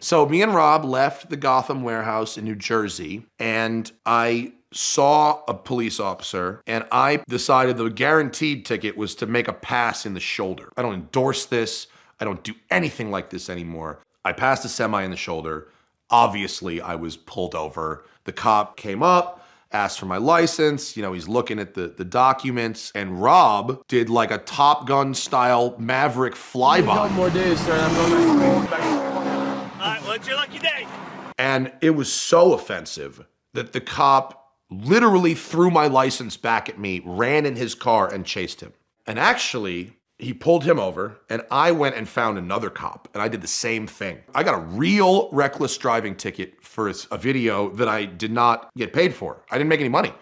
So me and Rob left the Gotham warehouse in New Jersey, and I saw a police officer, and I decided the guaranteed ticket was to make a pass in the shoulder. I don't endorse this. I don't do anything like this anymore. I passed a semi in the shoulder. Obviously, I was pulled over. The cop came up, asked for my license. You know, he's looking at the, the documents. And Rob did like a Top Gun style Maverick flyby. more days, sir. I'm going it's your lucky day. And it was so offensive that the cop literally threw my license back at me, ran in his car, and chased him. And actually, he pulled him over, and I went and found another cop, and I did the same thing. I got a real reckless driving ticket for a video that I did not get paid for. I didn't make any money.